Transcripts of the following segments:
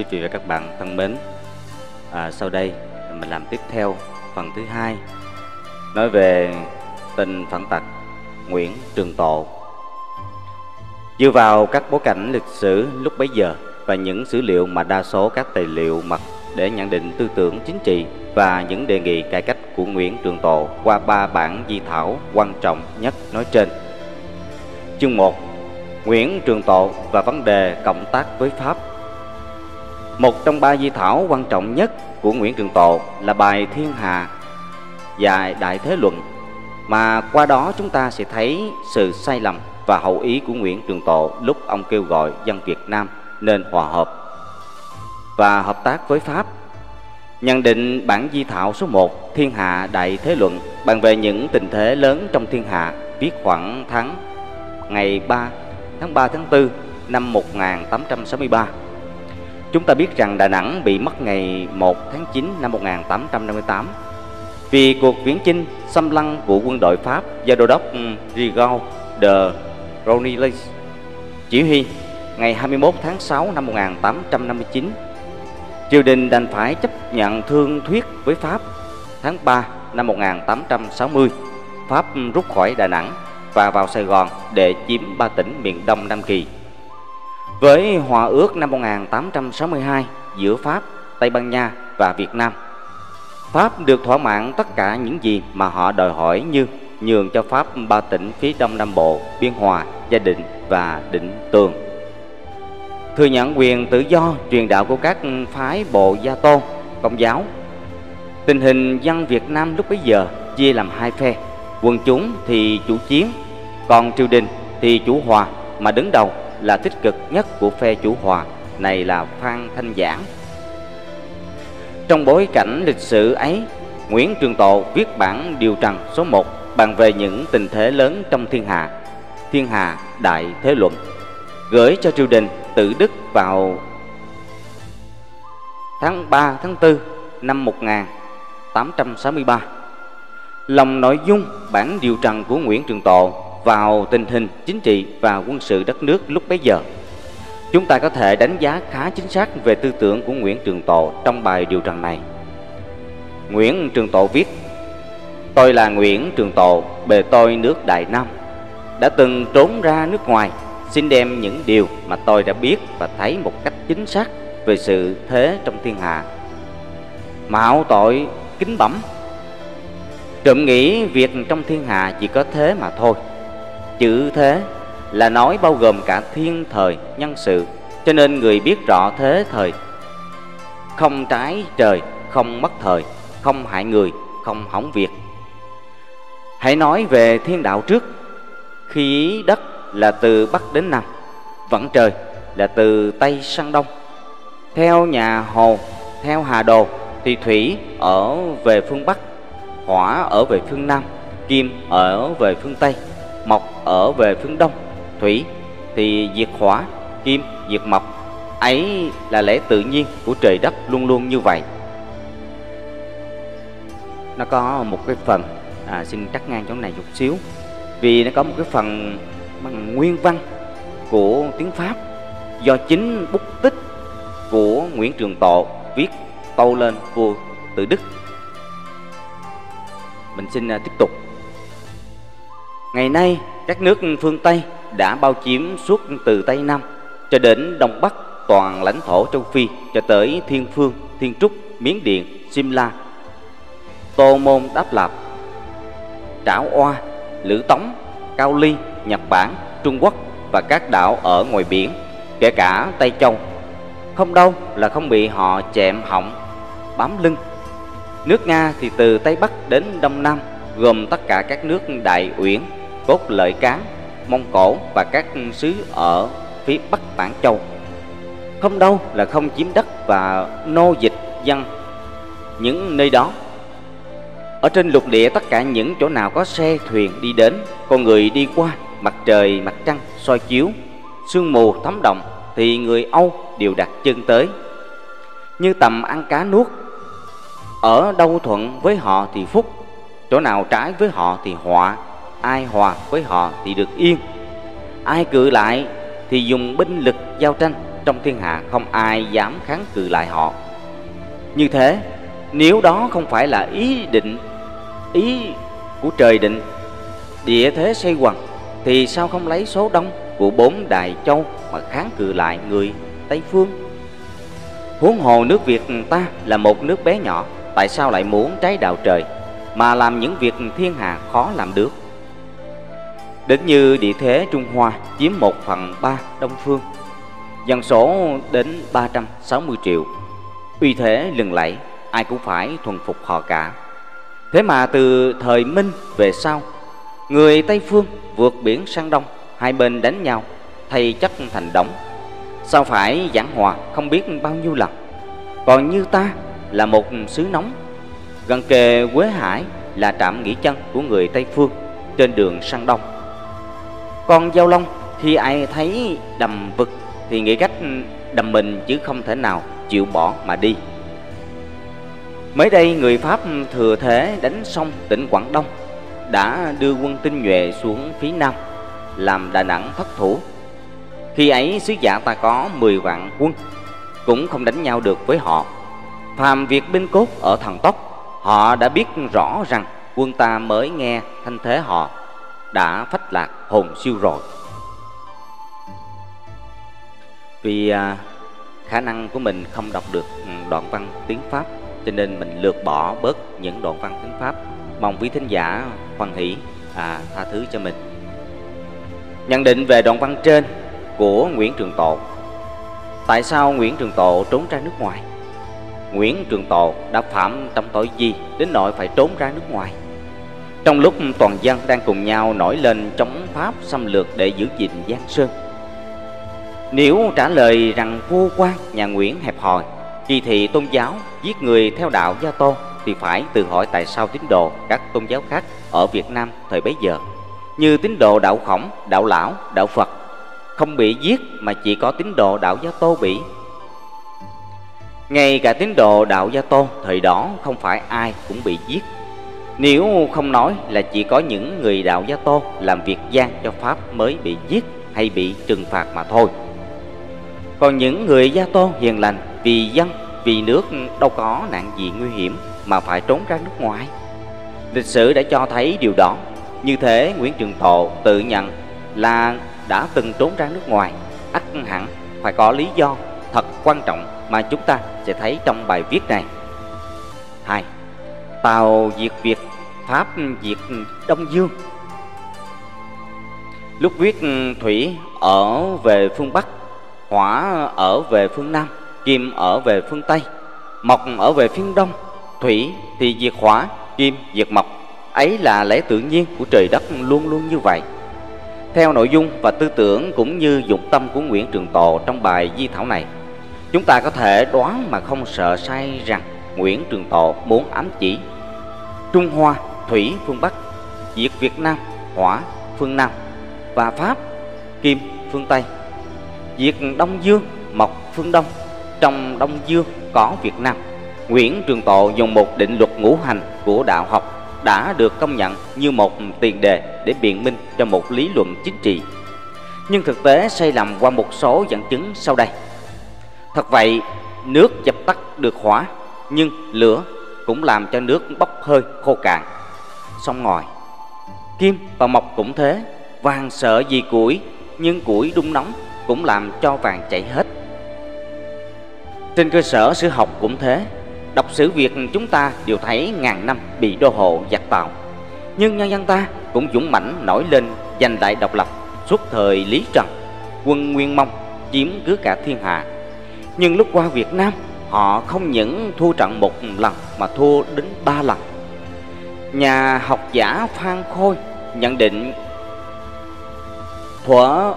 Quý vị và các bạn thân mến, à, sau đây mình làm tiếp theo phần thứ hai nói về tên phản tặc Nguyễn Trường Tộ. Dựa vào các bối cảnh lịch sử lúc bấy giờ và những sử liệu mà đa số các tài liệu mật để nhận định tư tưởng chính trị và những đề nghị cải cách của Nguyễn Trường Tộ qua ba bản di thảo quan trọng nhất nói trên. Chương 1 Nguyễn Trường Tộ và vấn đề cộng tác với Pháp một trong ba di thảo quan trọng nhất của Nguyễn Trường Tộ là bài Thiên Hà và Đại Thế Luận mà qua đó chúng ta sẽ thấy sự sai lầm và hậu ý của Nguyễn Trường Tộ lúc ông kêu gọi dân Việt Nam nên hòa hợp và hợp tác với Pháp. Nhận định bản di thảo số 1 Thiên Hạ Đại Thế Luận, bàn về những tình thế lớn trong thiên hạ viết khoảng tháng, ngày 3 tháng 3 tháng 4 năm 1863. Chúng ta biết rằng Đà Nẵng bị mất ngày 1 tháng 9 năm 1858 vì cuộc viễn chinh xâm lăng của quân đội Pháp do đô đốc ừ, Rigaud de Ronilles chỉ huy ngày 21 tháng 6 năm 1859. Triều đình đành phải chấp nhận thương thuyết với Pháp. Tháng 3 năm 1860, Pháp ừ, rút khỏi Đà Nẵng và vào Sài Gòn để chiếm ba tỉnh miền Đông Nam Kỳ. Với hòa ước năm 1862 giữa Pháp, Tây Ban Nha và Việt Nam, Pháp được thỏa mãn tất cả những gì mà họ đòi hỏi như nhường cho Pháp ba tỉnh phía Đông Nam Bộ, Biên Hòa, Gia Định và Định Tường. Thừa nhận quyền tự do truyền đạo của các phái bộ Gia Tôn, Công giáo. Tình hình dân Việt Nam lúc bấy giờ chia làm hai phe, quần chúng thì chủ chiến, còn triều đình thì chủ hòa mà đứng đầu là tích cực nhất của phe chủ hòa này là Phan Thanh Giảng. Trong bối cảnh lịch sử ấy, Nguyễn Trường Tộ viết bản Điều Trần số 1 bàn về những tình thế lớn trong thiên hạ, thiên hạ đại thế luận, gửi cho triều đình tự Đức vào tháng 3 tháng 4 năm 1863. Lòng nội dung bản điều trần của Nguyễn Trường Tộ vào tình hình chính trị và quân sự đất nước lúc bấy giờ. Chúng ta có thể đánh giá khá chính xác về tư tưởng của Nguyễn Trường Tộ trong bài điều trần này. Nguyễn Trường Tộ viết Tôi là Nguyễn Trường Tộ, bề tôi nước Đại Nam Đã từng trốn ra nước ngoài Xin đem những điều mà tôi đã biết và thấy một cách chính xác Về sự thế trong thiên hạ Mạo tội kính bẩm Trộm nghĩ việc trong thiên hạ chỉ có thế mà thôi Chữ thế là nói bao gồm cả thiên thời nhân sự Cho nên người biết rõ thế thời. Không trái trời, không mất thời, không hại người, không hỏng việc. Hãy nói về thiên đạo trước. Khi đất là từ Bắc đến Nam Vẫn trời là từ Tây sang Đông. Theo nhà Hồ, theo Hà Đồ Thì thủy ở về phương Bắc Hỏa ở về phương Nam Kim ở về phương Tây. Mộc ở về phương Đông Thủy thì diệt hỏa Kim diệt mộc Ấy là lẽ tự nhiên của trời đất luôn luôn như vậy Nó có một cái phần à, xin cắt ngang chỗ này chút xíu vì nó có một cái phần bằng nguyên văn của tiếng Pháp do chính bút tích của Nguyễn Trường Tộ viết tâu lên vua tự Đức. Mình xin à, tiếp tục. Ngày nay, các nước phương Tây đã bao chiếm suốt từ Tây Nam cho đến Đông Bắc toàn lãnh thổ châu Phi cho tới Thiên Phương, Thiên Trúc, Miến Điện, Simla, Tô Môn Đáp Lạp Trảo Oa, Lữ Tống, Cao Ly, Nhật Bản, Trung Quốc và các đảo ở ngoài biển, kể cả Tây Châu. Không đâu là không bị họ chẹm họng, bám lưng. Nước Nga thì từ Tây Bắc đến Đông Nam, gồm tất cả các nước Đại Uyển, Cốt Lợi Cán, Mông Cổ và các xứ ở phía Bắc Bản Châu. Không đâu là không chiếm đất và nô dịch dân những nơi đó. Ở trên lục địa tất cả những chỗ nào có xe thuyền đi đến Con người đi qua Mặt trời mặt trăng soi chiếu Sương mù thấm động Thì người Âu đều đặt chân tới. Như tầm ăn cá nuốt Ở đâu thuận với họ thì phúc Chỗ nào trái với họ thì họa. Ai hòa với họ thì được yên Ai cự lại thì dùng binh lực giao tranh trong thiên hạ không ai dám kháng cự lại họ. Như thế, nếu đó không phải là ý định, ý của trời định, địa thế xoay quần, thì sao không lấy số đông của bốn đại châu mà kháng cự lại người Tây Phương? Huống hồ nước Việt ta là một nước bé nhỏ, tại sao lại muốn trái đạo trời mà làm những việc thiên hạ khó làm được? Đến như địa thế Trung Hoa chiếm một phần ba Đông Phương. Dân số đến 360 triệu. Uy thế lừng lẫy, Ai cũng phải thuần phục họ cả. Thế mà từ thời Minh về sau, Người Tây Phương vượt biển sang Đông, Hai bên đánh nhau, Thay chất thành đống. Sao phải giảng hòa không biết bao nhiêu lần? Còn như ta là một xứ nóng, Gần kề Quế Hải là trạm nghỉ chân của người Tây Phương Trên đường sang Đông. Còn Giao Long khi ai thấy đầm vực Thì nghĩ cách đầm mình chứ không thể nào chịu bỏ mà đi. Mới đây, người Pháp thừa thế đánh xong tỉnh Quảng Đông, Đã đưa quân tinh nhuệ xuống phía Nam, Làm Đà Nẵng thất thủ. Khi ấy, sứ giả ta có 10 vạn quân, Cũng không đánh nhau được với họ. Phàm việc binh cốt ở thần tốc Họ đã biết rõ rằng quân ta mới nghe thanh thế họ. Đã phách lạc hồn siêu rồi. Vì à, khả năng của mình không đọc được ừ, đoạn văn tiếng Pháp cho nên mình lược bỏ bớt những đoạn văn tiếng Pháp. Mong quý thính giả hoan hỷ à, tha thứ cho mình. Nhận định về đoạn văn trên của Nguyễn Trường Tộ. Tại sao Nguyễn Trường Tộ trốn ra nước ngoài? Nguyễn Trường Tộ đã phạm trong tội gì đến nỗi phải trốn ra nước ngoài? Trong lúc toàn dân đang cùng nhau nổi lên chống Pháp xâm lược để giữ gìn Giang Sơn nếu trả lời rằng vua quan nhà Nguyễn hẹp hòi Kỳ thị tôn giáo giết người theo đạo Gia Tô Thì phải tự hỏi tại sao tín đồ các tôn giáo khác ở Việt Nam thời bấy giờ Như tín đồ đạo khổng, đạo lão, đạo Phật Không bị giết mà chỉ có tín đồ đạo Gia Tô bị. Ngay cả tín đồ đạo Gia Tô thời đó không phải ai cũng bị giết. Nếu không nói là chỉ có những người đạo Gia Tô làm việc gian cho Pháp mới bị giết hay bị trừng phạt mà thôi còn những người gia tô hiền lành vì dân, vì nước đâu có nạn gì nguy hiểm mà phải trốn ra nước ngoài. Lịch sử đã cho thấy điều đó. Như thế Nguyễn Trường Thọ tự nhận là đã từng trốn ra nước ngoài, ắt hẳn phải có lý do thật quan trọng mà chúng ta sẽ thấy trong bài viết này. 2. Tàu diệt Việt, Pháp diệt Đông Dương Lúc viết Thủy ở về phương Bắc hỏa ở về phương Nam, kim ở về phương Tây, mộc ở về phương Đông, thủy thì diệt hỏa, kim diệt mộc. Ấy là lẽ tự nhiên của trời đất luôn luôn như vậy. Theo nội dung và tư tưởng cũng như dụng tâm của Nguyễn Trường Tộ trong bài di thảo này, chúng ta có thể đoán mà không sợ sai rằng Nguyễn Trường Tộ muốn ám chỉ Trung Hoa, Thủy phương Bắc, diệt Việt Nam, Hỏa phương Nam và Pháp, Kim phương Tây Diệt Đông Dương, Mộc phương Đông Trong Đông Dương có Việt Nam Nguyễn Trường Tộ dùng một định luật ngũ hành của đạo học đã được công nhận như một tiền đề để biện minh cho một lý luận chính trị. Nhưng thực tế sai lầm qua một số dẫn chứng sau đây. Thật vậy, nước dập tắt được hỏa, nhưng lửa cũng làm cho nước bốc hơi khô cạn. Xong ngòi, kim và mộc cũng thế, vàng sợ gì củi, nhưng củi đun nóng cũng làm cho vàng chảy hết. Trên cơ sở sử học cũng thế Đọc sử Việt chúng ta đều thấy ngàn năm bị đô hộ giặc tàu Nhưng nhân dân ta cũng dũng mãnh nổi lên giành lại độc lập Suốt thời Lý Trần Quân Nguyên Mông chiếm cứ cả thiên hạ. Nhưng lúc qua Việt Nam Họ không những thua trận một lần mà thua đến ba lần. Nhà học giả Phan Khôi nhận định Thuở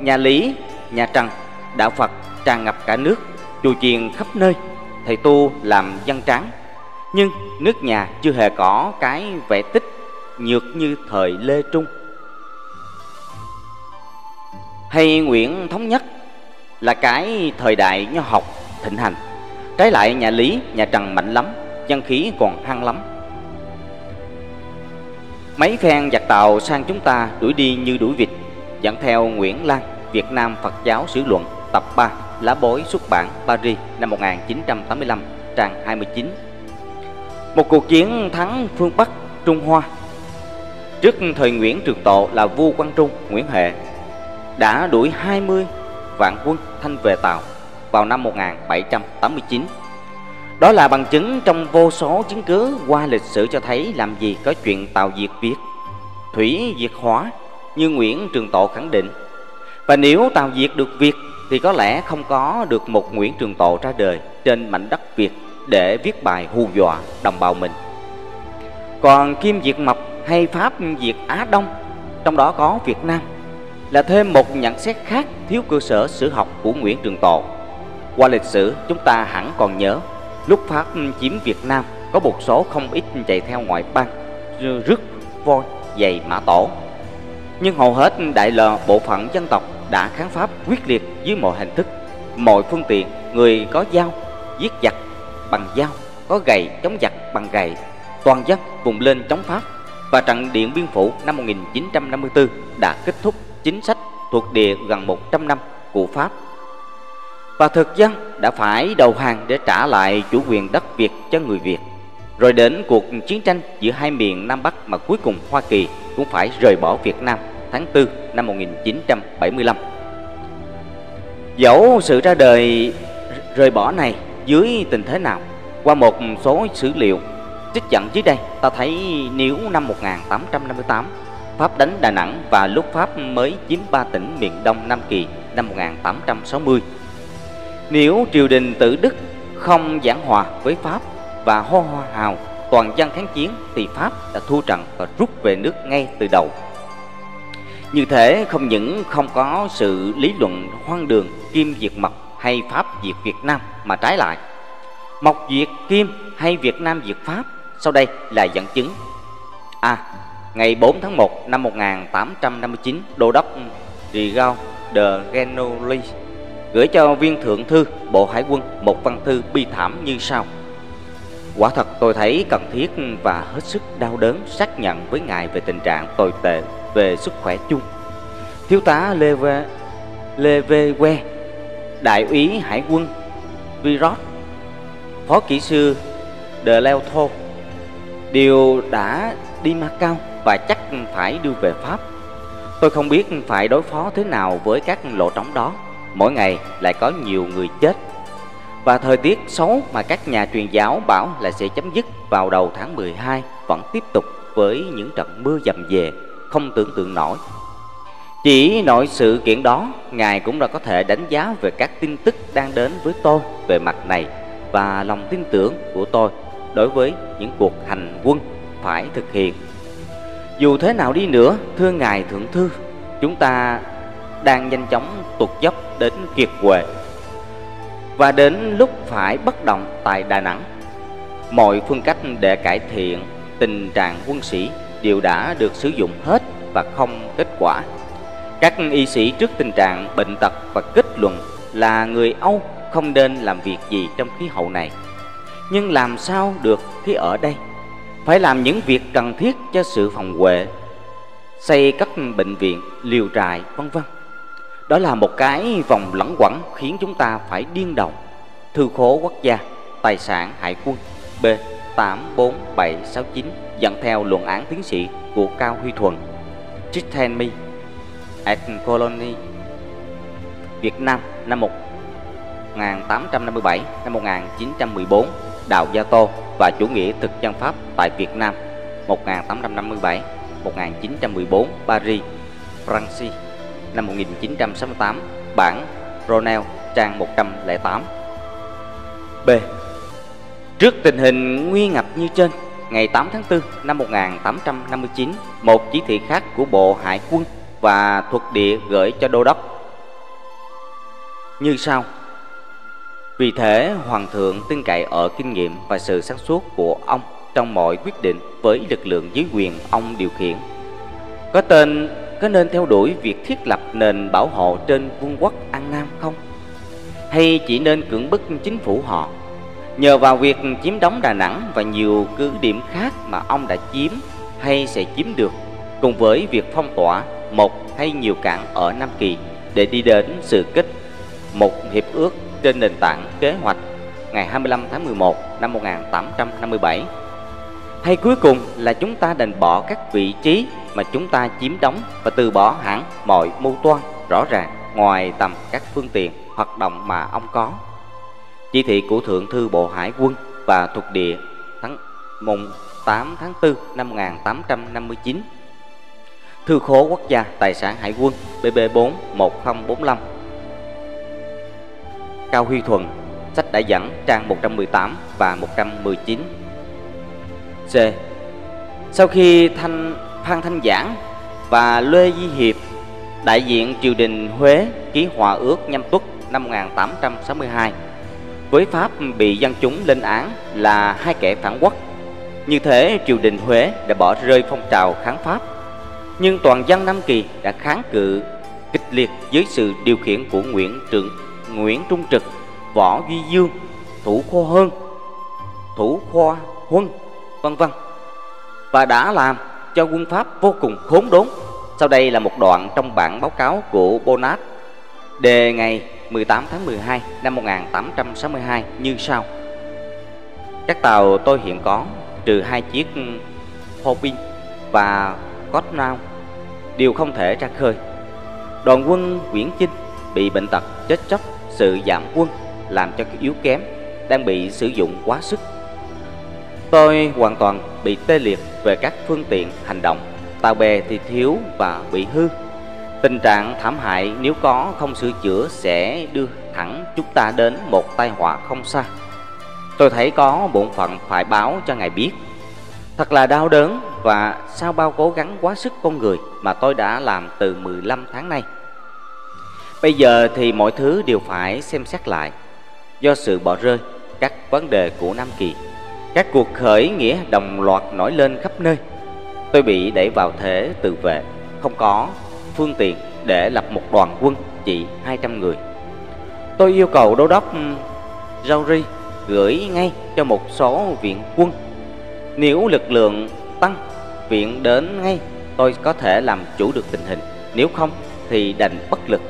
nhà Lý nhà Trần, đạo Phật tràn ngập cả nước, chùa chiền khắp nơi, thầy tu làm dân tráng. Nhưng nước nhà chưa hề có cái vẻ tích nhược như thời Lê Trung. Hay Nguyễn Thống Nhất là cái thời đại nho học thịnh hành. Trái lại nhà Lý, nhà Trần mạnh lắm, dân khí còn hăng lắm. Mấy phen giặc tàu sang chúng ta đuổi đi như đuổi vịt, dẫn theo Nguyễn Lan Việt Nam Phật giáo sử luận tập 3 Lá Bối xuất bản Paris năm 1985, trang 29. Một cuộc chiến thắng phương Bắc Trung Hoa Trước thời Nguyễn Trường Tộ là vua Quang Trung, Nguyễn Hệ đã đuổi 20 vạn quân thanh về Tàu vào năm 1789. Đó là bằng chứng trong vô số chứng cứ qua lịch sử cho thấy làm gì có chuyện Tàu diệt Việt, Thủy diệt Hóa như Nguyễn Trường Tộ khẳng định. Và nếu Tàu diệt được Việt thì có lẽ không có được một Nguyễn Trường Tộ ra đời trên mảnh đất Việt để viết bài hù dọa đồng bào mình. Còn Kim Diệt Mộc hay Pháp diệt Á Đông, trong đó có Việt Nam, là thêm một nhận xét khác thiếu cơ sở sử học của Nguyễn Trường Tộ. Qua lịch sử, chúng ta hẳn còn nhớ, lúc Pháp chiếm Việt Nam, có một số không ít chạy theo ngoại bang, rước voi, giày mã tổ. Nhưng hầu hết đại lờ bộ phận dân tộc đã kháng Pháp quyết liệt dưới mọi hình thức, mọi phương tiện, người có dao, giết giặc bằng dao, có gậy chống giặc bằng gậy, toàn dân vùng lên chống Pháp và trận Điện Biên Phủ năm 1954 đã kết thúc chính sách thuộc địa gần 100 năm của Pháp. Và thực dân đã phải đầu hàng để trả lại chủ quyền đất Việt cho người Việt. Rồi đến cuộc chiến tranh giữa hai miền Nam Bắc mà cuối cùng Hoa Kỳ cũng phải rời bỏ Việt Nam tháng 4 năm 1975. Dẫu sự ra đời rời bỏ này dưới tình thế nào, qua một số sử liệu trích dẫn dưới đây, ta thấy nếu năm 1858 Pháp đánh Đà Nẵng và lúc Pháp mới chiếm ba tỉnh miền Đông Nam Kỳ năm 1860. Nếu triều đình tự Đức không giảng hòa với Pháp và hô hoa hào toàn dân kháng chiến thì Pháp đã thua trận và rút về nước ngay từ đầu. Như thế không những không có sự lý luận hoang đường Kim diệt Mộc hay Pháp diệt Việt Nam mà trái lại. Mộc diệt Kim hay Việt Nam diệt Pháp sau đây là dẫn chứng. A. À, ngày 4 tháng 1 năm 1859, Đô đốc Rigao de Genoli gửi cho viên thượng thư Bộ Hải quân một văn thư bi thảm như sau. Quả thật tôi thấy cần thiết và hết sức đau đớn xác nhận với ngài về tình trạng tồi tệ về sức khỏe chung. Thiếu tá Lê Vê, Lê Vê Que, Đại úy Hải quân Virot, Phó kỹ sư De Leo Thô đều đã đi Macau và chắc phải đưa về Pháp. Tôi không biết phải đối phó thế nào với các lỗ trống đó. Mỗi ngày lại có nhiều người chết. Và thời tiết xấu mà các nhà truyền giáo bảo là sẽ chấm dứt vào đầu tháng 12 vẫn tiếp tục với những trận mưa dầm về không tưởng tượng nổi. Chỉ nội sự kiện đó, Ngài cũng đã có thể đánh giá về các tin tức đang đến với tôi về mặt này và lòng tin tưởng của tôi đối với những cuộc hành quân phải thực hiện. Dù thế nào đi nữa, thưa Ngài Thượng Thư, chúng ta đang nhanh chóng tụt dốc đến kiệt quệ và đến lúc phải bất động tại Đà Nẵng. Mọi phương cách để cải thiện tình trạng quân sĩ đều đã được sử dụng hết và không kết quả. Các y sĩ trước tình trạng bệnh tật và kết luận là người Âu không nên làm việc gì trong khí hậu này. Nhưng làm sao được khi ở đây? Phải làm những việc cần thiết cho sự phòng vệ, xây các bệnh viện, liều trại, vân vân. Đó là một cái vòng lẫn quẩn khiến chúng ta phải điên đầu. Thư khố quốc gia, tài sản hải quân B 84769 dẫn theo luận án tiến sĩ của Cao Huy Thuần Chistenmi at Colony Việt Nam năm 1857 năm 1914 đạo Gia Tô và chủ nghĩa thực dân Pháp tại Việt Nam 1857 1914 Paris France năm 1968 bản Ronel trang 108 B. Trước tình hình nguy ngập như trên ngày 8 tháng 4 năm 1859 một chỉ thị khác của Bộ Hải quân và thuộc địa gửi cho Đô đốc. Như sau. Vì thế, Hoàng thượng tin cậy ở kinh nghiệm và sự sáng suốt của ông trong mọi quyết định với lực lượng dưới quyền ông điều khiển. Có tên có nên theo đuổi việc thiết lập nền bảo hộ trên vương quốc An Nam không? Hay chỉ nên cưỡng bức chính phủ họ? Nhờ vào việc chiếm đóng Đà Nẵng và nhiều cứ điểm khác mà ông đã chiếm hay sẽ chiếm được, cùng với việc phong tỏa một hay nhiều cảng ở Nam Kỳ để đi đến sự kết một hiệp ước trên nền tảng kế hoạch ngày 25 tháng 11 năm 1857 hay cuối cùng là chúng ta đành bỏ các vị trí mà chúng ta chiếm đóng và từ bỏ hẳn mọi mưu toan rõ ràng ngoài tầm các phương tiện, hoạt động mà ông có. Chỉ thị của Thượng thư Bộ Hải quân và thuộc địa tháng, mùng 8 tháng 4 năm 1859 Thư khố quốc gia tài sản hải quân BB41045. Cao Huy Thuần, Sách đã dẫn trang 118 và 119 C. Sau khi Thanh Phan Thanh Giảng và Lê Di Hiệp đại diện triều đình Huế ký hòa ước nhâm tuất năm 1862 với Pháp bị dân chúng lên án là hai kẻ phản quốc. Như thế triều đình Huế đã bỏ rơi phong trào kháng Pháp. Nhưng toàn dân Nam Kỳ đã kháng cự kịch liệt dưới sự điều khiển của Nguyễn Trượng, Nguyễn Trung Trực, Võ Duy Dương, Thủ Khô Hơn, Thủ Khoa Huân, vân vân và đã làm cho quân Pháp vô cùng khốn đốn. Sau đây là một đoạn trong bản báo cáo của Bonat đề ngày 18 tháng 12 năm 1862 như sau. Các tàu tôi hiện có trừ hai chiếc Hopin và Cotnau đều không thể ra khơi. Đoàn quân Nguyễn Chinh bị bệnh tật chết chóc, sự giảm quân làm cho yếu kém đang bị sử dụng quá sức Tôi hoàn toàn bị tê liệt về các phương tiện hành động, Tàu bè thì thiếu và bị hư. Tình trạng thảm hại nếu có không sửa chữa sẽ đưa thẳng chúng ta đến một tai họa không xa. Tôi thấy có bổn phận phải báo cho ngài biết. Thật là đau đớn và sau bao cố gắng quá sức con người mà tôi đã làm từ 15 tháng nay. Bây giờ thì mọi thứ đều phải xem xét lại. Do sự bỏ rơi, các vấn đề của Nam Kỳ các cuộc khởi nghĩa đồng loạt nổi lên khắp nơi. Tôi bị đẩy vào thế tự vệ. Không có phương tiện để lập một đoàn quân, chỉ 200 người. Tôi yêu cầu đô đốc ừ, Rauri gửi ngay cho một số viện quân. Nếu lực lượng tăng, viện đến ngay, Tôi có thể làm chủ được tình hình. Nếu không thì đành bất lực.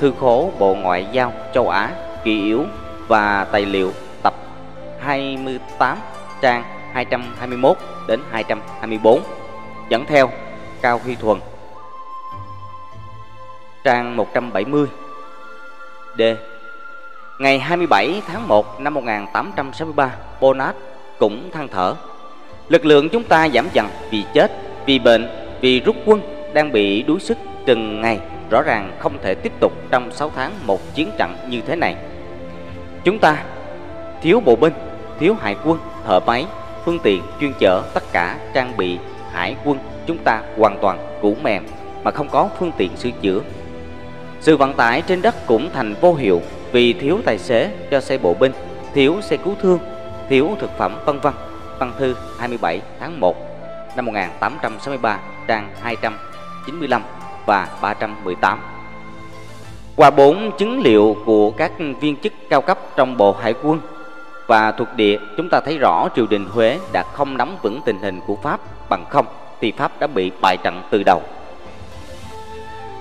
Thư khố Bộ Ngoại giao châu Á kỳ yếu và tài liệu 28 trang 221 đến 224 dẫn theo Cao Huy Thuần. Trang 170 D. Ngày 27 tháng 1 năm 1863 Bonat cũng than thở. Lực lượng chúng ta giảm dần vì chết, vì bệnh, vì rút quân đang bị đuối sức từng ngày Rõ ràng không thể tiếp tục trong 6 tháng một chiến trận như thế này. Chúng ta thiếu bộ binh thiếu hải quân, thợ máy, phương tiện chuyên chở tất cả trang bị hải quân chúng ta hoàn toàn cũ mềm mà không có phương tiện sửa chữa. Sự vận tải trên đất cũng thành vô hiệu vì thiếu tài xế cho xe bộ binh, thiếu xe cứu thương, thiếu thực phẩm vân vân. Văn thư 27 tháng 1 năm 1863 trang 295 và 318. Qua bốn chứng liệu của các viên chức cao cấp trong Bộ Hải quân và thuộc địa chúng ta thấy rõ triều đình Huế đã không nắm vững tình hình của Pháp bằng không thì Pháp đã bị bại trận từ đầu.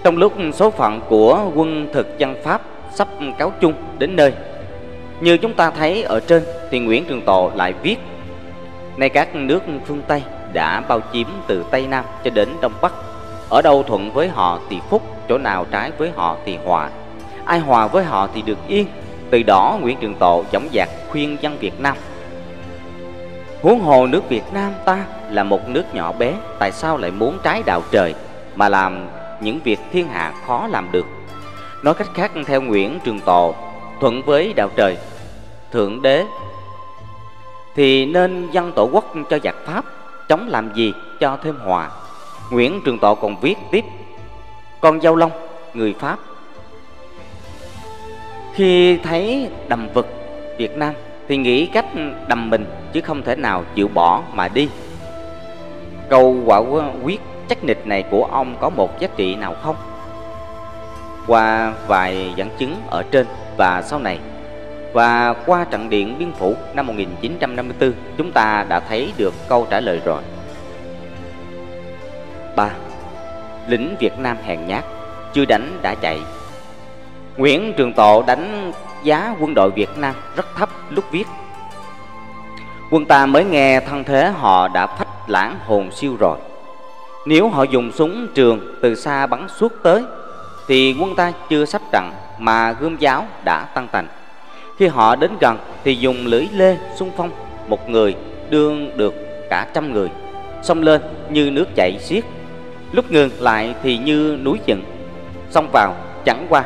Trong lúc số phận của quân thực dân Pháp sắp cáo chung đến nơi Như chúng ta thấy ở trên thì Nguyễn Trường Tộ lại viết Nay các nước phương Tây đã bao chiếm từ Tây Nam cho đến Đông Bắc Ở đâu thuận với họ thì phúc, chỗ nào trái với họ thì hòa Ai hòa với họ thì được yên từ đó Nguyễn Trường Tộ chống dạc khuyên dân Việt Nam. Huống hồ nước Việt Nam ta là một nước nhỏ bé, Tại sao lại muốn trái đạo trời Mà làm những việc thiên hạ khó làm được? Nói cách khác, theo Nguyễn Trường Tộ, Thuận với đạo trời, Thượng đế, Thì nên dân tổ quốc cho giặc Pháp, Chống làm gì cho thêm hòa? Nguyễn Trường Tộ còn viết tiếp, Con dâu Long, người Pháp khi thấy đầm vực Việt Nam thì nghĩ cách đầm mình chứ không thể nào chịu bỏ mà đi Câu quả quyết chắc nịch này của ông có một giá trị nào không? Qua vài dẫn chứng ở trên và sau này, Và qua trận điện Biên Phủ năm 1954 Chúng ta đã thấy được câu trả lời rồi 3. Lính Việt Nam hèn nhát, Chưa đánh đã chạy Nguyễn Trường Tộ đánh giá quân đội Việt Nam rất thấp lúc viết. Quân ta mới nghe thân thế họ đã phách lãng hồn siêu rồi. Nếu họ dùng súng trường từ xa bắn suốt tới, Thì quân ta chưa sắp trận mà gươm giáo đã tăng tành. Khi họ đến gần thì dùng lưỡi lê xung phong, Một người đương được cả trăm người, Xông lên như nước chảy xiết. Lúc ngừng lại thì như núi dựng. Xông vào chẳng qua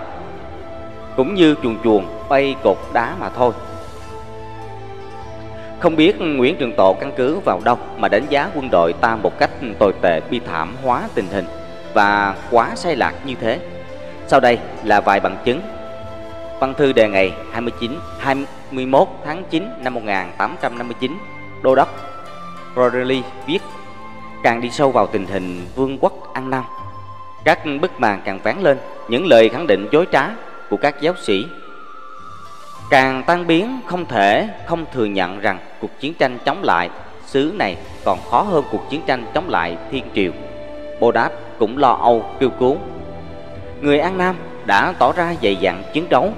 cũng như chuồn chuồn bay cột đá mà thôi. Không biết Nguyễn Trường Tộ căn cứ vào đâu Mà đánh giá quân đội ta một cách tồi tệ, bi thảm hóa tình hình Và quá sai lạc như thế. Sau đây là vài bằng chứng. Văn thư đề ngày 29 21 tháng 9 năm 1859 Đô đốc Rodley viết, Càng đi sâu vào tình hình vương quốc An Nam, Các bức màn càng ván lên, những lời khẳng định dối trá của các giáo sĩ. Càng tan biến, không thể, không thừa nhận rằng cuộc chiến tranh chống lại xứ này còn khó hơn cuộc chiến tranh chống lại thiên triều. Bồ Đát cũng lo âu, kêu cứu. Người An Nam đã tỏ ra dày dặn chiến đấu.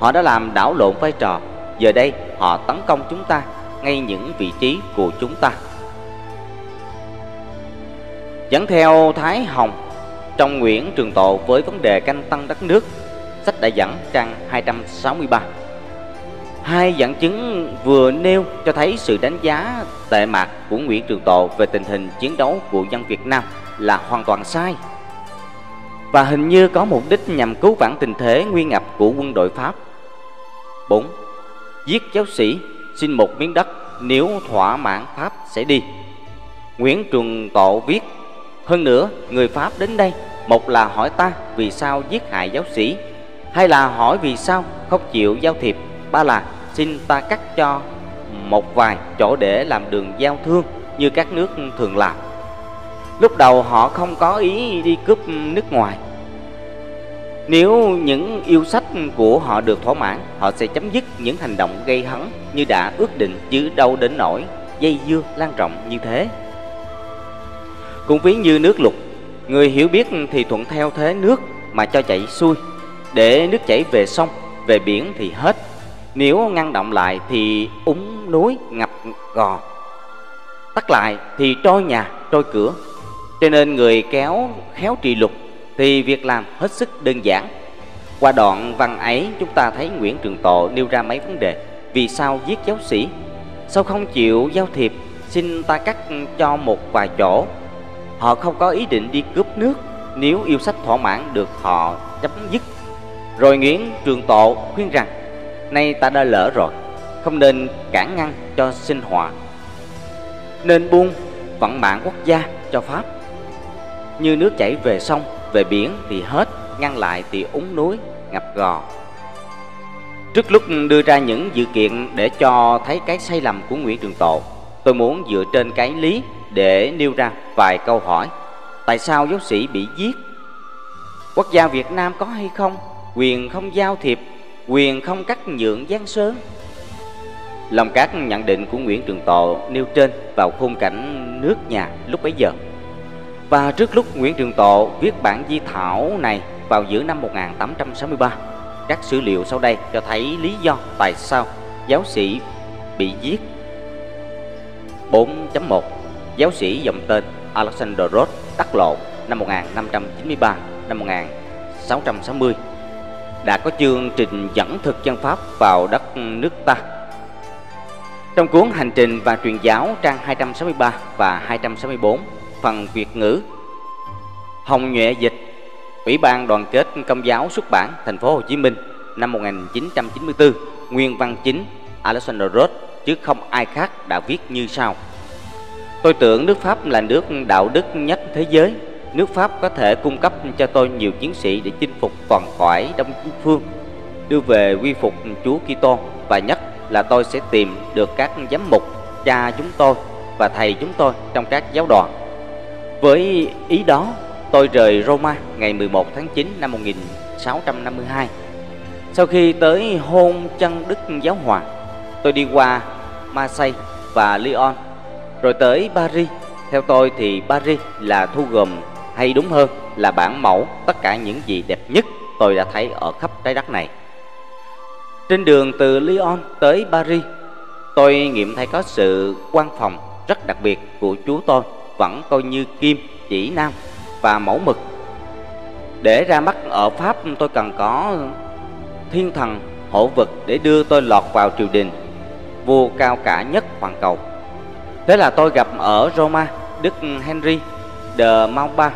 Họ đã làm đảo lộn vai trò. Giờ đây, họ tấn công chúng ta, ngay những vị trí của chúng ta. Dẫn theo Thái Hồng, trong Nguyễn Trường Tộ với vấn đề canh tăng đất nước Sách đại dẫn trang 263 Hai dẫn chứng vừa nêu cho thấy sự đánh giá tệ mạc của Nguyễn Trường Tộ về tình hình chiến đấu của dân Việt Nam là hoàn toàn sai. Và hình như có mục đích nhằm cứu vãn tình thế nguy ngập của quân đội Pháp. 4. Giết giáo sĩ xin một miếng đất nếu thỏa mãn Pháp sẽ đi. Nguyễn Trường Tộ viết hơn nữa, người Pháp đến đây Một là hỏi ta vì sao giết hại giáo sĩ hay là hỏi vì sao không chịu giao thiệp? Ba là, xin ta cắt cho một vài chỗ để làm đường giao thương Như các nước thường làm. Lúc đầu họ không có ý đi cướp nước ngoài. Nếu những yêu sách của họ được thỏa mãn, Họ sẽ chấm dứt những hành động gây hấn Như đã ước định chứ đâu đến nỗi dây dưa lan rộng như thế. Cũng ví như nước lụt, Người hiểu biết thì thuận theo thế nước mà cho chạy xuôi. Để nước chảy về sông, về biển thì hết. Nếu ngăn động lại thì úng núi ngập gò. Tắt lại thì trôi nhà, trôi cửa. Cho nên người kéo khéo trị lục Thì việc làm hết sức đơn giản. Qua đoạn văn ấy chúng ta thấy Nguyễn Trường Tộ nêu ra mấy vấn đề. Vì sao giết giáo sĩ? Sao không chịu giao thiệp? Xin ta cắt cho một vài chỗ. Họ không có ý định đi cướp nước. Nếu yêu sách thỏa mãn được họ chấm dứt rồi Nguyễn Trường Tộ khuyên rằng Nay ta đã lỡ rồi Không nên cản ngăn cho sinh họa Nên buông vận mạng quốc gia cho Pháp Như nước chảy về sông, về biển thì hết Ngăn lại thì úng núi, ngập gò Trước lúc đưa ra những dự kiện để cho thấy cái sai lầm của Nguyễn Trường Tộ Tôi muốn dựa trên cái lý để nêu ra vài câu hỏi Tại sao giáo sĩ bị giết? Quốc gia Việt Nam có hay không? Quyền không giao thiệp, Quyền không cắt nhượng giang sơn Lòng các nhận định của Nguyễn Trường Tộ nêu trên vào khung cảnh nước nhà lúc bấy giờ. Và trước lúc Nguyễn Trường Tộ viết bản di thảo này vào giữa năm 1863 Các sử liệu sau đây cho thấy lý do tại sao giáo sĩ bị giết. 4.1 Giáo sĩ dòng tên Alexander Roth đắc lộ năm 1593 năm 1660 đã có chương trình dẫn thực chân Pháp vào đất nước ta. Trong cuốn Hành trình và truyền giáo, trang 263 và 264 phần Việt ngữ, Hồng Nhuệ Dịch, Ủy ban Đoàn kết Công giáo xuất bản, Thành phố Hồ Chí Minh, năm 1994 Nguyên văn chính Alexander Roth, chứ không ai khác đã viết như sau Tôi tưởng nước Pháp là nước đạo đức nhất thế giới Nước Pháp có thể cung cấp cho tôi nhiều chiến sĩ để chinh phục toàn cõi Đông Phương Đưa về quy phục Chúa Kitô. Và nhất là tôi sẽ tìm được các giám mục, cha chúng tôi và thầy chúng tôi trong các giáo đoàn. Với ý đó tôi rời Roma ngày 11 tháng 9 năm 1652 Sau khi tới hôn chân Đức Giáo Hoàng Tôi đi qua Marseille và Lyon rồi tới Paris. Theo tôi thì Paris là thu gồm hay đúng hơn là bản mẫu tất cả những gì đẹp nhất tôi đã thấy ở khắp trái đất này. Trên đường từ Lyon tới Paris, tôi nghiệm thấy có sự quan phòng rất đặc biệt của chú tôi vẫn coi như kim, chỉ nam và mẫu mực. Để ra mắt ở Pháp tôi cần có thiên thần hộ vực để đưa tôi lọt vào triều đình vua cao cả nhất toàn cầu. Thế là tôi gặp ở Roma Đức Henry de Mauban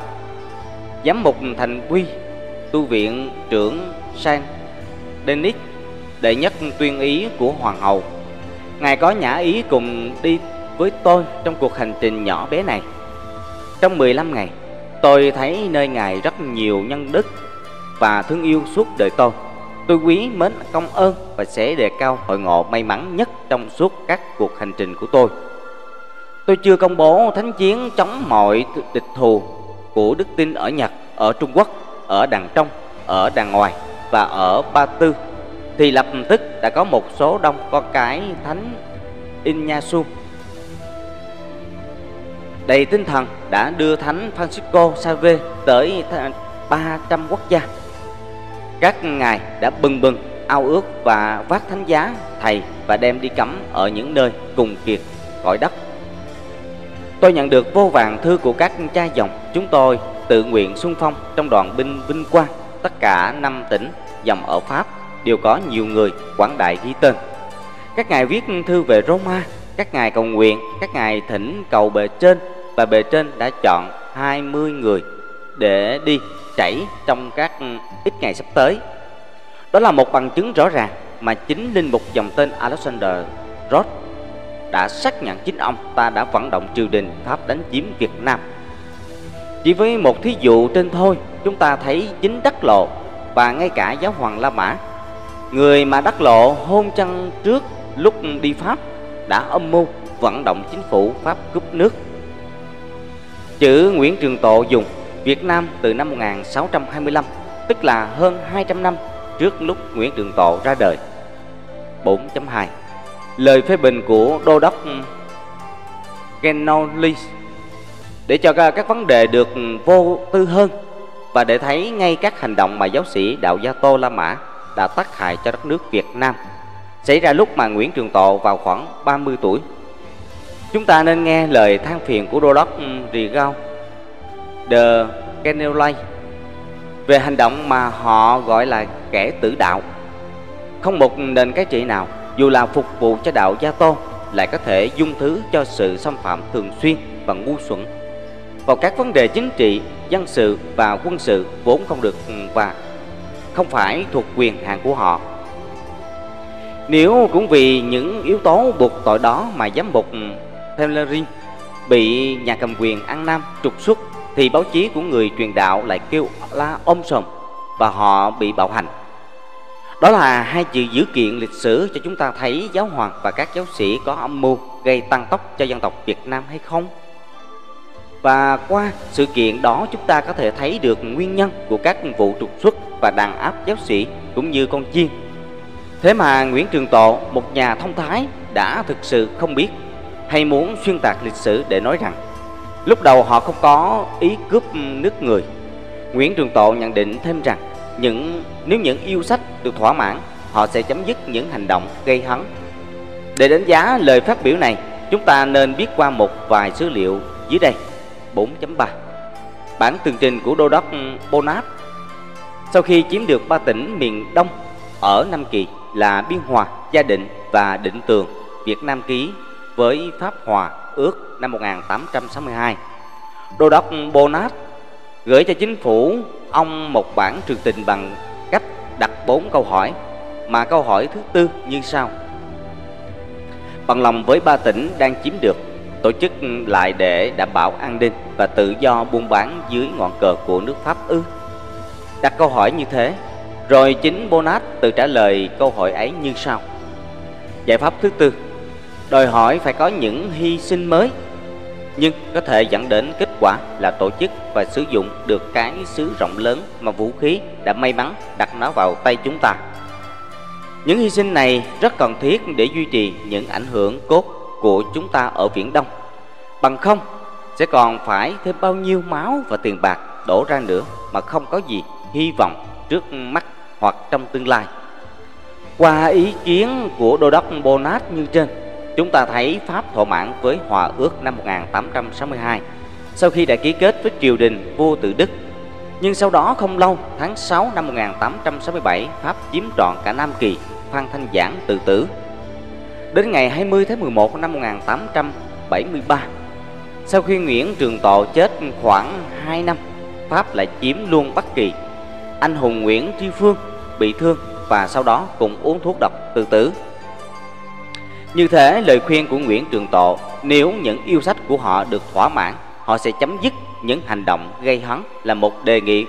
giám mục thành quy, tu viện trưởng san Denis, đệ nhất tuyên ý của hoàng hậu. Ngài có nhã ý cùng đi với tôi trong cuộc hành trình nhỏ bé này. Trong 15 ngày, tôi thấy nơi Ngài rất nhiều nhân đức và thương yêu suốt đời tôi. Tôi quý mến công ơn và sẽ đề cao hội ngộ may mắn nhất trong suốt các cuộc hành trình của tôi. Tôi chưa công bố thánh chiến chống mọi địch thù của đức tin ở Nhật, ở Trung Quốc, ở đằng trong, ở đằng ngoài và ở Ba Tư. Thì lập tức đã có một số đông con cái thánh Inyasu đầy tinh thần đã đưa thánh Francisco Save tới 300 quốc gia. Các ngài đã bừng bừng ao ước và vác thánh giá thầy và đem đi cắm ở những nơi cùng kiệt cõi đất. Tôi nhận được vô vàng thư của các cha dòng. Chúng tôi tự nguyện xung phong trong đoàn binh vinh quang Tất cả năm tỉnh dòng ở Pháp đều có nhiều người quảng đại ghi tên. Các ngài viết thư về Roma Các ngài cầu nguyện, các ngài thỉnh cầu bề trên Và bề trên đã chọn 20 người để đi chảy trong các ít ngày sắp tới. Đó là một bằng chứng rõ ràng mà chính linh mục dòng tên Alexander Roth đã xác nhận chính ông ta đã vận động triều đình Pháp đánh chiếm Việt Nam. Chỉ với một thí dụ trên thôi, chúng ta thấy chính Đắc Lộ và ngay cả giáo hoàng La Mã, người mà Đắc Lộ hôn chân trước lúc đi Pháp đã âm mưu vận động chính phủ Pháp cúp nước. Chữ Nguyễn Trường Tộ dùng Việt Nam từ năm 1625, tức là hơn 200 năm trước lúc Nguyễn Trường Tộ ra đời. 4.2 lời phê bình của đô đốc Genolis để cho các vấn đề được vô tư hơn và để thấy ngay các hành động mà giáo sĩ đạo gia Tô La Mã đã tác hại cho đất nước Việt Nam xảy ra lúc mà Nguyễn Trường Tộ vào khoảng 30 tuổi. Chúng ta nên nghe lời than phiền của đô đốc Rigao de Genelay về hành động mà họ gọi là kẻ tử đạo. Không một nền cái trị nào dù là phục vụ cho đạo Gia tôn lại có thể dung thứ cho sự xâm phạm thường xuyên và ngu xuẩn vào các vấn đề chính trị, dân sự và quân sự vốn không được ừ, và không phải thuộc quyền hạn của họ. Nếu cũng vì những yếu tố buộc tội đó mà giám mục ừ, Pellerin bị nhà cầm quyền An Nam trục xuất thì báo chí của người truyền đạo lại kêu la ôm sòm và họ bị bạo hành. Đó là hai chữ dữ kiện lịch sử cho chúng ta thấy giáo hoàng và các giáo sĩ có âm mưu gây tăng tốc cho dân tộc Việt Nam hay không? Và qua sự kiện đó chúng ta có thể thấy được nguyên nhân của các vụ trục xuất và đàn áp giáo sĩ cũng như con chiên. Thế mà Nguyễn Trường Tộ, một nhà thông thái, đã thực sự không biết hay muốn xuyên tạc lịch sử để nói rằng lúc đầu họ không có ý cướp nước người. Nguyễn Trường Tộ nhận định thêm rằng những nếu những yêu sách được thỏa mãn, họ sẽ chấm dứt những hành động gây hấn. Để đánh giá lời phát biểu này, chúng ta nên biết qua một vài số liệu dưới đây. 4.3 Bản tường trình của Đô đốc Bonap Sau khi chiếm được ba tỉnh miền Đông ở Nam Kỳ là Biên Hòa, Gia Định và Định Tường, Việt Nam ký với Pháp Hòa ước năm 1862. Đô đốc Bonap gửi cho chính phủ ông một bản trường tình bằng cách đặt bốn câu hỏi, mà câu hỏi thứ tư như sau. Bằng lòng với ba tỉnh đang chiếm được, tổ chức lại để đảm bảo an ninh và tự do buôn bán dưới ngọn cờ của nước Pháp ư? Đặt câu hỏi như thế, rồi chính Bonat tự trả lời câu hỏi ấy như sau. Giải pháp thứ tư, đòi hỏi phải có những hy sinh mới nhưng có thể dẫn đến kết quả là tổ chức và sử dụng được cái sứ rộng lớn mà vũ khí đã may mắn đặt nó vào tay chúng ta. Những hy sinh này rất cần thiết để duy trì những ảnh hưởng cốt của chúng ta ở Viễn Đông. Bằng không, sẽ còn phải thêm bao nhiêu máu và tiền bạc đổ ra nữa mà không có gì hy vọng trước mắt hoặc trong tương lai. Qua ý kiến của Đô đốc Bonat như trên, chúng ta thấy Pháp thọ mãn với Hòa ước năm 1862 sau khi đã ký kết với triều đình vua tự Đức. Nhưng sau đó không lâu, tháng 6 năm 1867, Pháp chiếm trọn cả Nam Kỳ, Phan Thanh Giảng tự tử. Đến ngày 20 tháng 11 năm 1873, sau khi Nguyễn Trường Tộ chết khoảng 2 năm, Pháp lại chiếm luôn Bắc Kỳ. Anh hùng Nguyễn Tri Phương bị thương và sau đó cùng uống thuốc độc tự tử. Như thế, lời khuyên của Nguyễn Trường Tộ nếu những yêu sách của họ được thỏa mãn, họ sẽ chấm dứt những hành động gây hấn là một đề nghị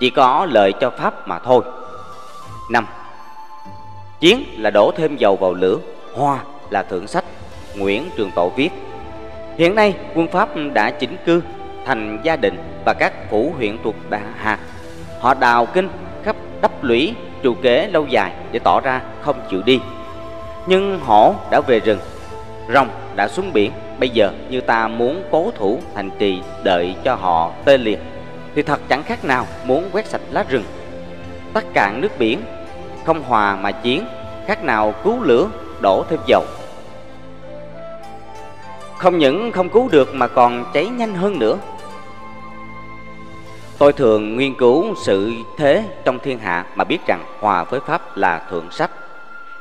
chỉ có lợi cho Pháp mà thôi. 5. Chiến là đổ thêm dầu vào lửa, hoa là thượng sách. Nguyễn Trường Tộ viết Hiện nay quân Pháp đã chỉnh cư thành gia đình và các phủ huyện thuộc Đà Hạt. Họ đào kinh khắp đắp lũy trù kế lâu dài để tỏ ra không chịu đi. Nhưng hổ đã về rừng, rồng đã xuống biển. Bây giờ như ta muốn cố thủ thành trì đợi cho họ tê liệt thì thật chẳng khác nào muốn quét sạch lá rừng. Tắt cạn nước biển, không hòa mà chiến, khác nào cứu lửa đổ thêm dầu. Không những không cứu được mà còn cháy nhanh hơn nữa Tôi thường nghiên cứu sự thế trong thiên hạ mà biết rằng hòa với Pháp là thượng sách.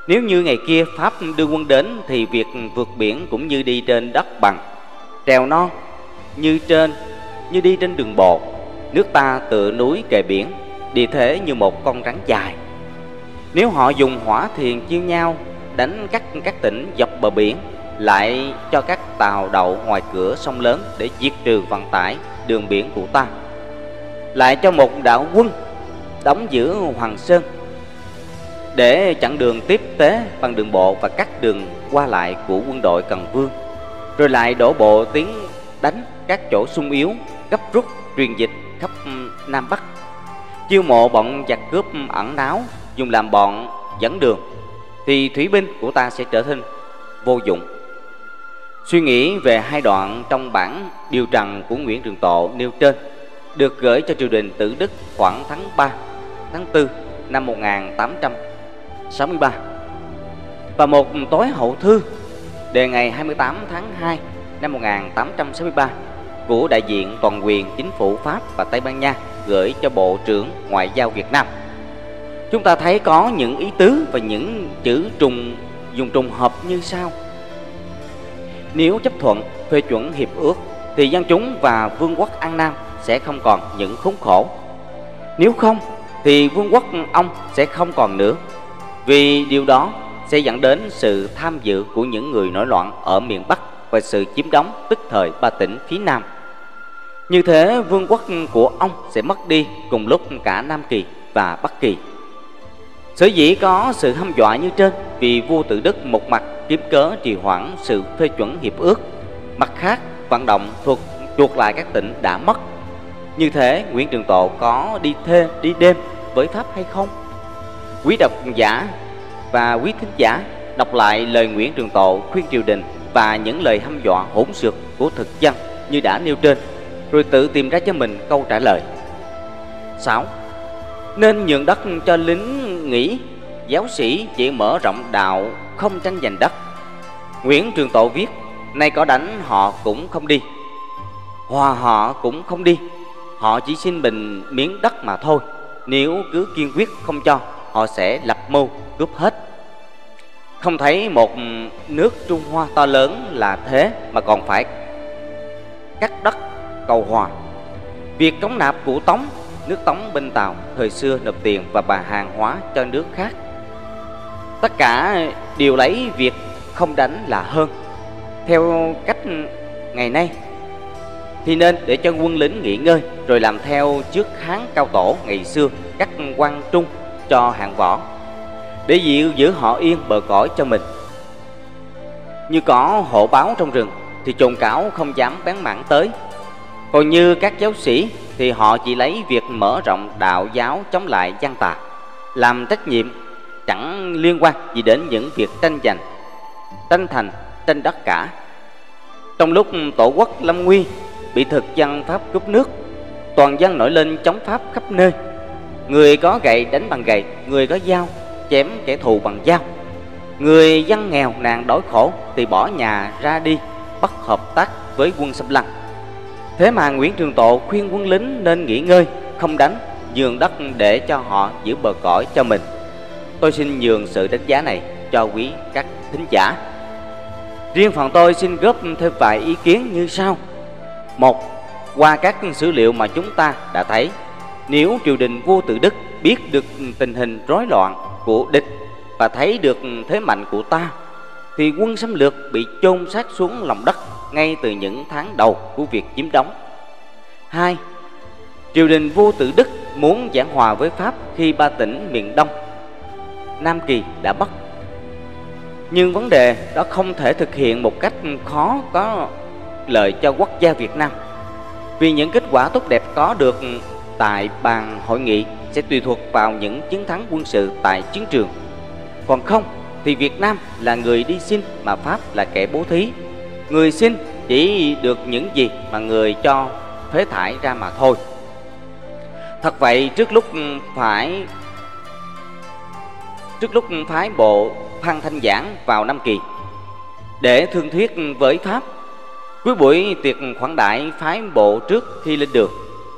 Nếu như ngày kia Pháp đưa quân đến thì việc vượt biển cũng như đi trên đất bằng, trèo non như trên như đi trên đường bộ. Nước ta tựa núi kề biển, đi thế như một con rắn dài. Nếu họ dùng hỏa thiền chiêu nhau đánh cắt các tỉnh dọc bờ biển lại cho các tàu đậu ngoài cửa sông lớn để diệt trừ vận tải đường biển của ta lại cho một đạo quân đóng giữ Hoàng Sơn để chặn đường tiếp tế bằng đường bộ và cắt đường qua lại của quân đội Cần Vương. Rồi lại đổ bộ tiến đánh các chỗ sung yếu gấp rút truyền dịch khắp ừ, Nam Bắc. Chiêu mộ bọn giặc cướp ẩn náu dùng làm bọn dẫn đường thì thủy binh của ta sẽ trở thành vô dụng. Suy nghĩ về hai đoạn trong bản điều trần của Nguyễn Trường Tộ nêu trên được gửi cho triều đình Tử Đức khoảng tháng 3, tháng 4 năm 1863 và một tối hậu thư đề ngày 28 tháng 2 năm 1863 của đại diện toàn quyền chính phủ Pháp và Tây Ban Nha gửi cho Bộ trưởng Ngoại giao Việt Nam. Chúng ta thấy có những ý tứ và những chữ trùng, dùng trùng hợp như sau. Nếu chấp thuận phê chuẩn hiệp ước, thì dân chúng và vương quốc An Nam sẽ không còn những khốn khổ Nếu không, thì vương quốc ông sẽ không còn nữa vì điều đó sẽ dẫn đến sự tham dự của những người nổi loạn ở miền Bắc Và sự chiếm đóng tức thời ba tỉnh phía Nam. Như thế, vương quốc của ông sẽ mất đi cùng lúc cả Nam Kỳ và Bắc Kỳ. Sở dĩ có sự hăm dọa như trên Vì vua tự Đức một mặt kiếm cớ trì hoãn sự phê chuẩn hiệp ước, Mặt khác vận động thuộc chuột lại các tỉnh đã mất. Như thế, Nguyễn Trường Tộ có đi thê, đi đêm với Pháp hay không? Quý độc giả và quý thính giả, đọc lại lời Nguyễn Trường Tộ khuyên triều đình và những lời hăm dọa hỗn xược của thực dân như đã nêu trên, rồi tự tìm ra cho mình câu trả lời. 6. Nên nhường đất cho lính nghỉ, Giáo sĩ chỉ mở rộng đạo Không tranh giành đất. Nguyễn Trường Tộ viết, Nay có đánh họ cũng không đi, Hòa họ cũng không đi. Họ chỉ xin bình miếng đất mà thôi, Nếu cứ kiên quyết không cho. Họ sẽ lập mưu cướp hết. Không thấy một nước Trung Hoa to lớn là thế Mà còn phải cắt đất cầu hòa. Việc cống nạp của Tống, Nước Tống bên Tàu thời xưa nộp tiền và bà hàng hóa cho nước khác. Tất cả đều lấy việc không đánh là hơn. Theo cách ngày nay, thì nên để cho quân lính nghỉ ngơi, rồi làm theo trước kháng cao tổ ngày xưa các quan trung cho hạng võ để dịu giữ họ yên bờ cõi cho mình. Như có hộ báo trong rừng thì trồn cảo không dám bén mảng tới. Còn như các giáo sĩ thì họ chỉ lấy việc mở rộng đạo giáo chống lại gian tà làm trách nhiệm chẳng liên quan gì đến những việc tranh giành tranh thành tranh đất cả. Trong lúc tổ quốc lâm nguy bị thực dân Pháp cướp nước, toàn dân nổi lên chống Pháp khắp nơi. Người có gậy đánh bằng gậy, Người có dao chém kẻ thù bằng dao. Người dân nghèo, nạn đói khổ Thì bỏ nhà ra đi Bắt hợp tác với quân xâm lăng. Thế mà Nguyễn Trường Tộ khuyên quân lính nên nghỉ ngơi, Không đánh, Nhường đất để cho họ giữ bờ cõi cho mình. Tôi xin nhường sự đánh giá này cho quý các thính giả. Riêng phần tôi xin góp thêm vài ý kiến như sau. Một, Qua các sử liệu mà chúng ta đã thấy nếu triều đình vua tự đức biết được tình hình rối loạn của địch Và thấy được thế mạnh của ta, Thì quân xâm lược bị chôn sát xuống lòng đất Ngay từ những tháng đầu của việc chiếm đóng. Hai, Triều đình vua tự đức muốn giảng hòa với Pháp khi ba tỉnh miền Đông, Nam Kỳ đã bắt. Nhưng vấn đề đó không thể thực hiện một cách khó có lợi cho quốc gia Việt Nam. Vì những kết quả tốt đẹp có được tại bàn hội nghị sẽ tùy thuộc vào những chiến thắng quân sự tại chiến trường. Còn không thì Việt Nam là người đi xin mà Pháp là kẻ bố thí. Người xin chỉ được những gì mà người cho phế thải ra mà thôi. Thật vậy, trước lúc phải, Trước lúc phái bộ Phan Thanh Giảng vào Nam Kỳ, Để thương thuyết với Pháp, Cuối buổi tiệc khoản đại phái bộ trước khi lên đường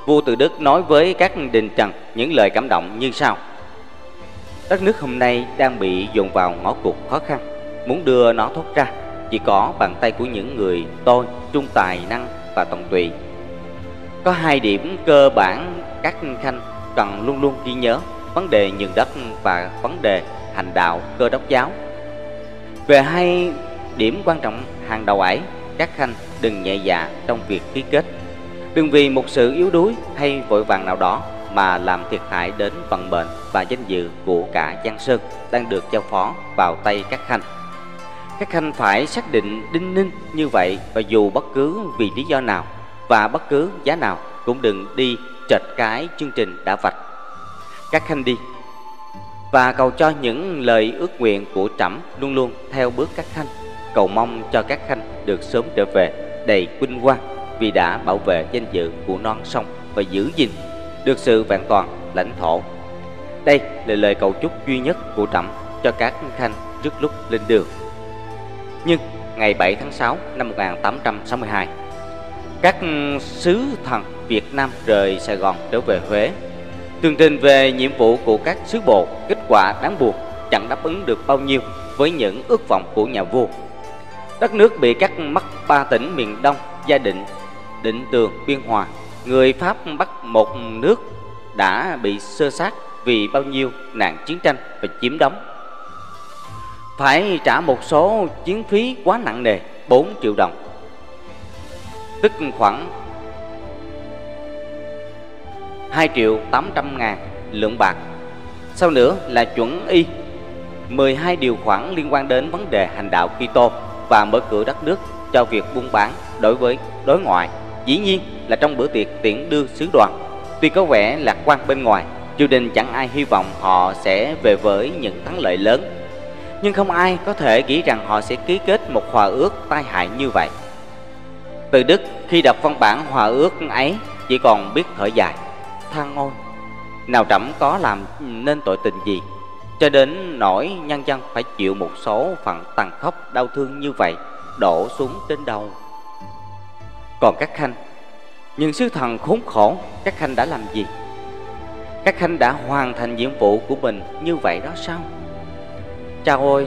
Vua Từ Đức nói với các đình trần những lời cảm động như sau. Đất nước hôm nay đang bị dồn vào ngõ cụt khó khăn, Muốn đưa nó thoát ra, Chỉ có bàn tay của những người tôi, trung tài năng và tận tụy. Có hai điểm cơ bản các khanh cần luôn luôn ghi nhớ, Vấn đề nhường đất và vấn đề hành đạo cơ đốc giáo. Về hai điểm quan trọng hàng đầu ấy, các khanh đừng nhẹ dạ trong việc ký kết đừng vì một sự yếu đuối hay vội vàng nào đó mà làm thiệt hại đến vận mệnh và danh dự của cả Giang Sơn đang được giao phó vào tay các khanh. Các khanh phải xác định đinh ninh như vậy và dù bất cứ vì lý do nào và bất cứ giá nào cũng đừng đi trệt cái chương trình đã vạch. Các khanh đi và cầu cho những lời ước nguyện của trẫm luôn luôn theo bước các khanh, cầu mong cho các khanh được sớm trở về đầy vinh quang vì đã bảo vệ danh dự của non sông và giữ gìn được sự vẹn toàn lãnh thổ. Đây là lời cầu chúc duy nhất của trẫm cho các khanh trước lúc lên đường. Nhưng ngày 7 tháng 6 năm 1862 các sứ thần Việt Nam rời Sài Gòn trở về Huế Tường trình về nhiệm vụ của các sứ bộ, kết quả đáng buồn chẳng đáp ứng được bao nhiêu với những ước vọng của nhà vua. Đất nước bị cắt mất ba tỉnh miền Đông, Gia Định, Định Tường, Biên Hòa. Người Pháp bắt một nước đã bị sơ sát vì bao nhiêu nạn chiến tranh và chiếm đóng. Phải trả một số chiến phí quá nặng nề, 4 triệu đồng. Tức khoảng 2 triệu 800 ngàn lượng bạc Sau nữa là chuẩn y 12 điều khoản liên quan đến vấn đề hành đạo Kitô và mở cửa đất nước cho việc buôn bán đối với đối ngoại. Dĩ nhiên là trong bữa tiệc tiễn đưa sứ đoàn. Tuy có vẻ lạc quan bên ngoài, triều đình chẳng ai hy vọng họ sẽ về với những thắng lợi lớn. Nhưng không ai có thể nghĩ rằng họ sẽ ký kết một hòa ước tai hại như vậy. Từ Đức khi đọc văn bản hòa ước ấy chỉ còn biết thở dài than ôi nào trẫm có làm nên tội tình gì cho đến nỗi nhân dân phải chịu một số phận tàn khốc đau thương như vậy đổ xuống trên đầu còn các khanh, những sứ thần khốn khổ, các khanh đã làm gì? Các khanh đã hoàn thành nhiệm vụ của mình như vậy đó sao? Chào ơi,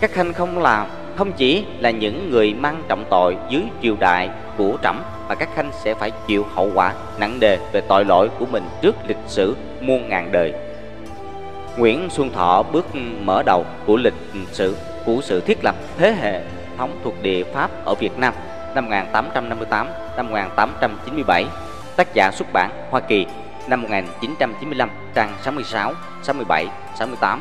các khanh không làm không chỉ là những người mang trọng tội dưới triều đại của trẫm, mà các khanh sẽ phải chịu hậu quả nặng đề về tội lỗi của mình trước lịch sử muôn ngàn đời. Nguyễn Xuân Thọ bước mở đầu của lịch sử, của sự thiết lập thế hệ thống thuộc địa Pháp ở Việt Nam năm 1858 năm 1897, tác giả xuất bản Hoa Kỳ năm 1995 trang 66, 67, 68.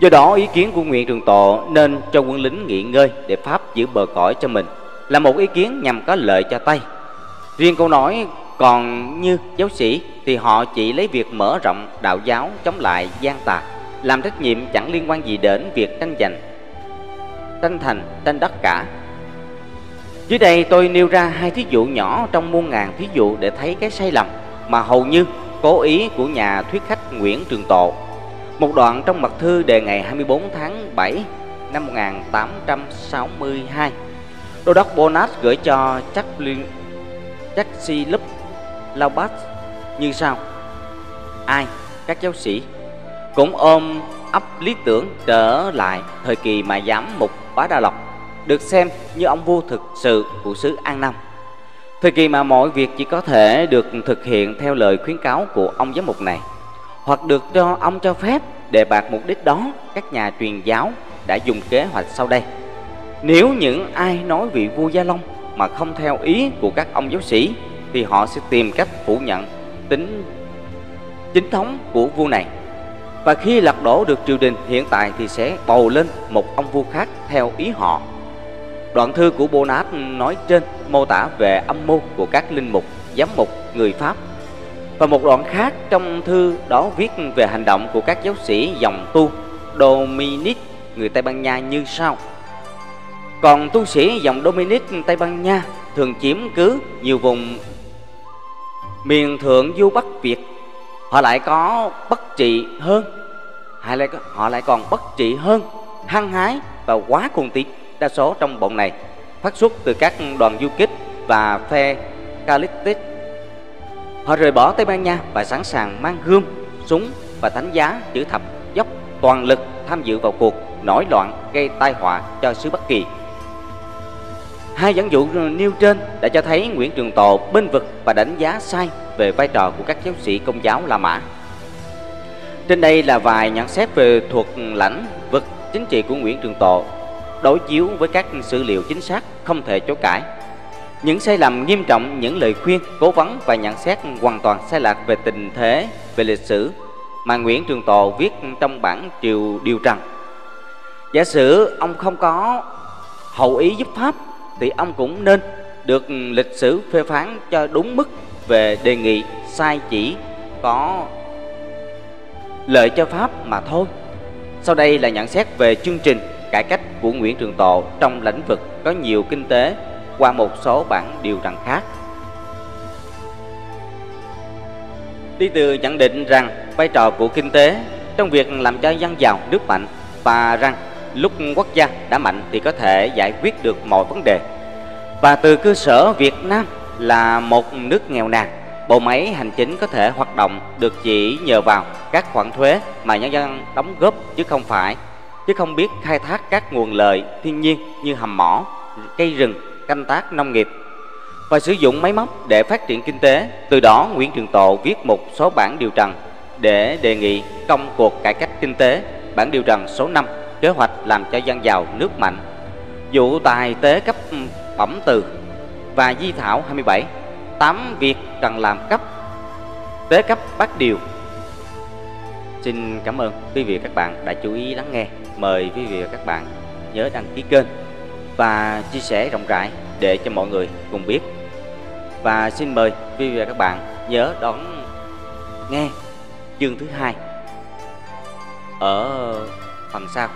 Do đó ý kiến của Nguyễn Trường Tộ nên cho quân lính nghỉ ngơi để Pháp giữ bờ cõi cho mình là một ý kiến nhằm có lợi cho Tây. Riêng câu nói còn như giáo sĩ thì họ chỉ lấy việc mở rộng đạo giáo chống lại gian tà, làm trách nhiệm chẳng liên quan gì đến việc tranh giành, tranh thành, tranh đất cả. Dưới đây tôi nêu ra hai thí dụ nhỏ trong muôn ngàn thí dụ để thấy cái sai lầm mà hầu như cố ý của nhà thuyết khách Nguyễn Trường Tộ. Một đoạn trong mật thư đề ngày 24 tháng 7 năm 1862. Đô đốc Bonas gửi cho Chaplin Jaxilup Laubat như sau Ai, các giáo sĩ cũng ôm ấp lý tưởng trở lại thời kỳ mà giám mục Bá Đa Lộc được xem như ông vua thực sự của xứ An Nam. Thời kỳ mà mọi việc chỉ có thể được thực hiện theo lời khuyến cáo của ông giám mục này, hoặc được cho ông cho phép để bạc mục đích đó, các nhà truyền giáo đã dùng kế hoạch sau đây. Nếu những ai nói vị vua Gia Long mà không theo ý của các ông giáo sĩ, thì họ sẽ tìm cách phủ nhận tính, chính thống của vua này. Và khi lật đổ được triều đình hiện tại thì sẽ bầu lên một ông vua khác theo ý họ. Đoạn thư của Bonat nói trên mô tả về âm mưu của các linh mục, giám mục người Pháp. Và một đoạn khác trong thư đó viết về hành động của các giáo sĩ dòng tu Dominic người Tây Ban Nha như sau. Còn tu sĩ dòng Dominic Tây Ban Nha thường chiếm cứ nhiều vùng miền thượng du Bắc Việt. Họ lại có bất trị hơn, hay lại họ lại còn bất trị hơn, hăng hái và quá cuồng tín đa số trong bọn này phát xuất từ các đoàn du kích và phe Calistic. Họ rời bỏ Tây Ban Nha và sẵn sàng mang gươm, súng và thánh giá chữ thập dốc toàn lực tham dự vào cuộc nổi loạn gây tai họa cho xứ Bắc Kỳ. Hai dẫn dụ nêu trên đã cho thấy Nguyễn Trường Tộ bên vực và đánh giá sai về vai trò của các giáo sĩ công giáo La Mã. Trên đây là vài nhận xét về thuộc lãnh vực chính trị của Nguyễn Trường Tộ đối chiếu với các sử liệu chính xác không thể chối cãi. Những sai lầm nghiêm trọng, những lời khuyên, cố vấn và nhận xét hoàn toàn sai lạc về tình thế, về lịch sử mà Nguyễn Trường Tộ viết trong bản Triều Điều Trần. Giả sử ông không có hậu ý giúp Pháp thì ông cũng nên được lịch sử phê phán cho đúng mức về đề nghị sai chỉ có lợi cho Pháp mà thôi. Sau đây là nhận xét về chương trình cải cách của Nguyễn Trường Tộ trong lĩnh vực có nhiều kinh tế qua một số bản điều rằng khác. Đi từ nhận định rằng vai trò của kinh tế trong việc làm cho dân giàu nước mạnh và rằng lúc quốc gia đã mạnh thì có thể giải quyết được mọi vấn đề. Và từ cơ sở Việt Nam là một nước nghèo nàn, bộ máy hành chính có thể hoạt động được chỉ nhờ vào các khoản thuế mà nhân dân đóng góp chứ không phải chứ không biết khai thác các nguồn lợi thiên nhiên như hầm mỏ, cây rừng, canh tác nông nghiệp và sử dụng máy móc để phát triển kinh tế. Từ đó Nguyễn Trường Tộ viết một số bản điều trần để đề nghị công cuộc cải cách kinh tế. Bản điều trần số 5 kế hoạch làm cho dân giàu nước mạnh. Vụ tài tế cấp ừ, bẩm từ và di thảo 27 tám việc cần làm cấp tế cấp bắt điều Xin cảm ơn quý vị và các bạn đã chú ý lắng nghe. Mời quý vị và các bạn nhớ đăng ký kênh và chia sẻ rộng rãi để cho mọi người cùng biết. Và xin mời quý vị và các bạn nhớ đón nghe chương thứ hai ở phần sau.